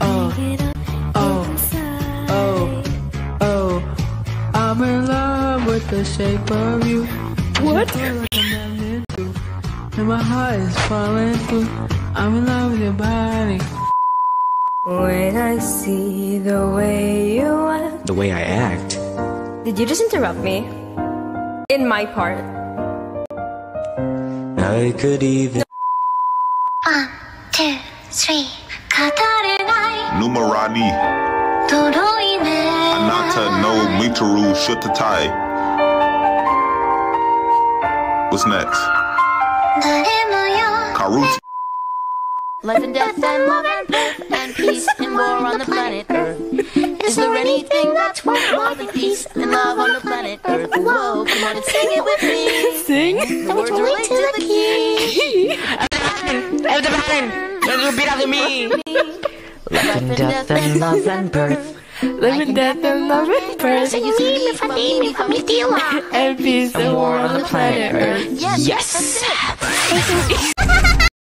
oh, oh, oh. oh, oh. I'm in love with the shape of you. What? And my heart is falling through. I'm in love with your body. When I see the way you act. The way I act? Did you just interrupt me? In my part. I could even. One, two, three. Numerani. Anata no Mitaru Shutatai. What's next? Karuti. Life and death and love and birth and peace and war on the planet Earth. Is there anything that's worth more than peace and love on the planet Earth? Whoa, come on and sing it with me. Sing? The words relate to the key. Ev the Repeat after me! Life and death and love and birth. Life and death and love and birth. Say you see me from me, me from me, deal. And peace and war on the planet Earth. Yes, Yes! that's it.